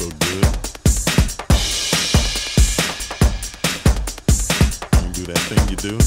You do that thing you do.